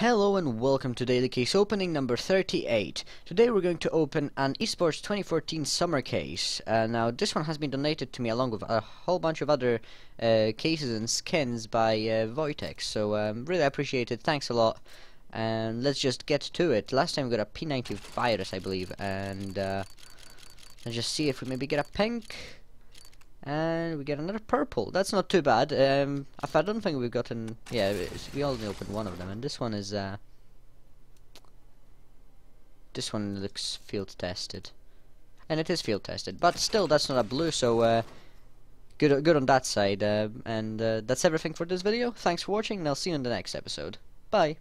Hello and welcome to Daily Case opening number 38. Today we're going to open an Esports 2014 summer case. Uh, now this one has been donated to me along with a whole bunch of other uh, cases and skins by uh, Wojtek. So um, really appreciate it, thanks a lot. And let's just get to it. Last time we got a P90 virus I believe and uh, let's just see if we maybe get a pink. And we get another purple. That's not too bad. Um, I don't think we've gotten. Yeah, we only opened one of them, and this one is. Uh, this one looks field tested, and it is field tested. But still, that's not a blue. So uh, good, good on that side. Uh, and that's everything for this video. Thanks for watching, and I'll see you in the next episode. Bye.